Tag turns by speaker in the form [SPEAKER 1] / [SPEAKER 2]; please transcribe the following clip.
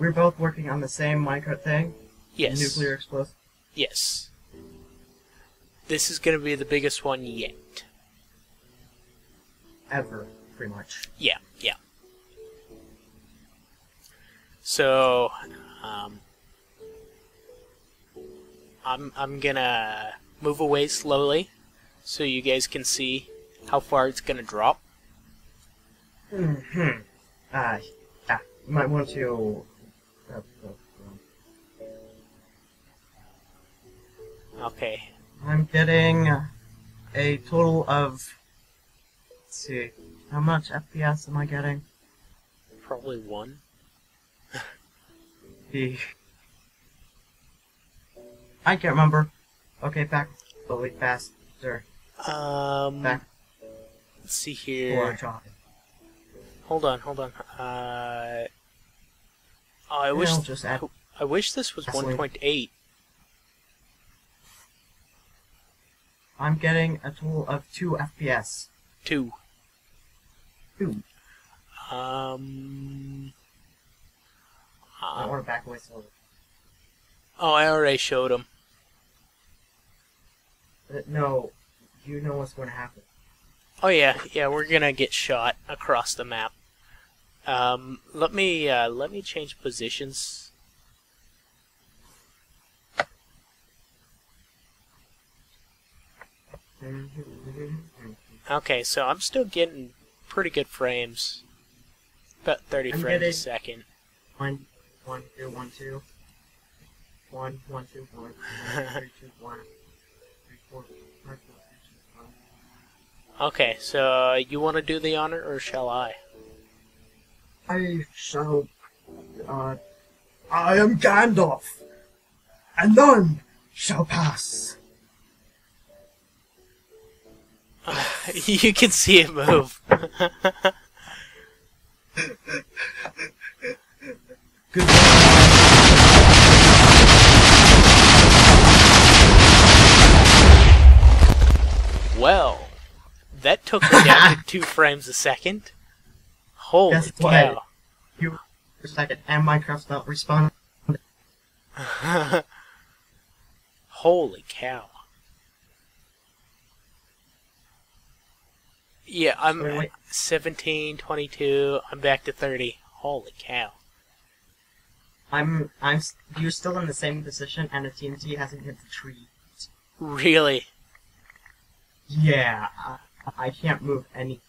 [SPEAKER 1] we're both working on the same minecart thing.
[SPEAKER 2] Yes.
[SPEAKER 1] Nuclear explosive.
[SPEAKER 2] Yes. This is going to be the biggest one yet.
[SPEAKER 1] Ever, pretty much.
[SPEAKER 2] Yeah, yeah. So, um, I'm I'm gonna move away slowly, so you guys can see how far it's gonna drop.
[SPEAKER 1] Hmm. Uh, yeah. You might want to.
[SPEAKER 2] Okay.
[SPEAKER 1] I'm getting a total of. Let's see. How much FPS am I getting?
[SPEAKER 2] Probably one.
[SPEAKER 1] The. I can't remember. Okay, back. Slowly, faster.
[SPEAKER 2] Um,
[SPEAKER 1] Back.
[SPEAKER 2] let's see here. Hold on, hold on. Uh, oh, I wish
[SPEAKER 1] I'll just add.
[SPEAKER 2] I wish this was 1.8.
[SPEAKER 1] I'm getting a total of two FPS.
[SPEAKER 2] Two.
[SPEAKER 1] Two.
[SPEAKER 2] Um.
[SPEAKER 1] I
[SPEAKER 2] uh,
[SPEAKER 1] want to back away slowly.
[SPEAKER 2] oh, I already showed him.
[SPEAKER 1] Uh, No, you know what's going to happen.
[SPEAKER 2] Oh yeah, yeah, we're gonna get shot across the map. Um, let me uh, let me change positions. Okay, so I'm still getting pretty good frames, about 30
[SPEAKER 1] I'm
[SPEAKER 2] frames a second.
[SPEAKER 1] One, one, two, one, two. One, one, two, one, one, three, two, one, three, four, five, four, three, two, one.
[SPEAKER 2] Okay, so uh, you want to do the honor or shall I?
[SPEAKER 1] I shall. Uh, I am Gandalf, and none shall pass.
[SPEAKER 2] you can see it move. Well, that took me down to two frames a second. Holy
[SPEAKER 1] what?
[SPEAKER 2] cow.
[SPEAKER 1] You for a second, and Minecraft's not responding.
[SPEAKER 2] Holy cow. Yeah, I'm at 17, 22, I'm back to 30. Holy cow.
[SPEAKER 1] I'm. I'm. You're still in the same position, and the TNT hasn't hit the tree.
[SPEAKER 2] Really?
[SPEAKER 1] Yeah, I, I can't move any